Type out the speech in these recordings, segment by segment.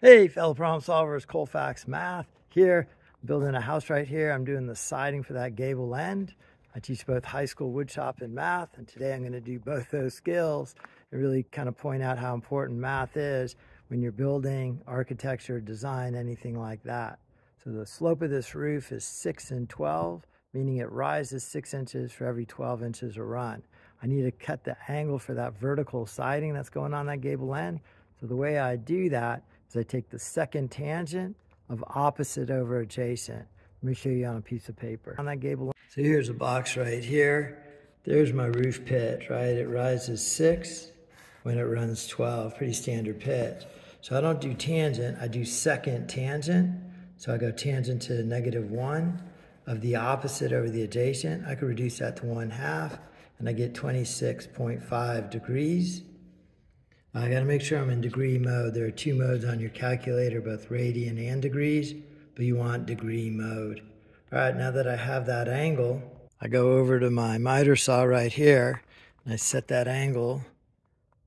Hey, fellow problem solvers, Colfax Math here. I'm building a house right here. I'm doing the siding for that gable end. I teach both high school woodshop and math, and today I'm going to do both those skills and really kind of point out how important math is when you're building architecture, design, anything like that. So the slope of this roof is 6 and 12, meaning it rises 6 inches for every 12 inches of run. I need to cut the angle for that vertical siding that's going on that gable end. So the way I do that is I take the second tangent of opposite over adjacent. Let me show you on a piece of paper. On that gable. So here's a box right here. There's my roof pitch, right? It rises six when it runs 12, pretty standard pitch. So I don't do tangent, I do second tangent. So I go tangent to negative one of the opposite over the adjacent. I could reduce that to one half and I get 26.5 degrees. I got to make sure I'm in degree mode. There are two modes on your calculator, both radian and degrees, but you want degree mode. All right, now that I have that angle, I go over to my miter saw right here, and I set that angle.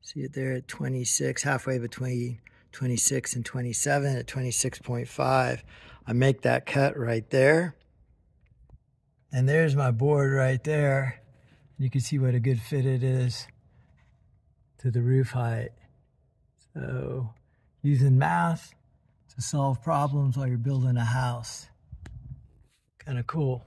See it there at 26, halfway between 26 and 27 at 26.5. I make that cut right there. And there's my board right there. You can see what a good fit it is to the roof height. So using math to solve problems while you're building a house. Kind of cool.